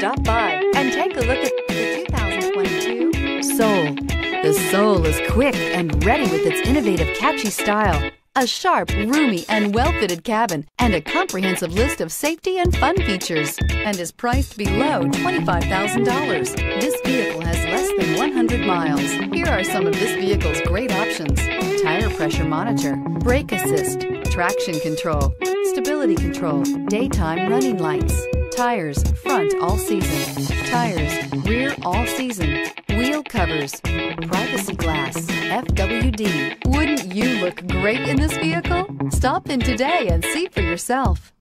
Stop by and take a look at the 2022 Soul. The Soul is quick and ready with its innovative, catchy style. A sharp, roomy, and well fitted cabin, and a comprehensive list of safety and fun features, and is priced below $25,000. This vehicle has less than 100 miles. Here are some of this vehicle's great options tire pressure monitor, brake assist, traction control, stability control, daytime running lights, tires, front all season, tires, rear all season, wheel covers, privacy glass, FWD. Wouldn't you look great in this vehicle? Stop in today and see for yourself.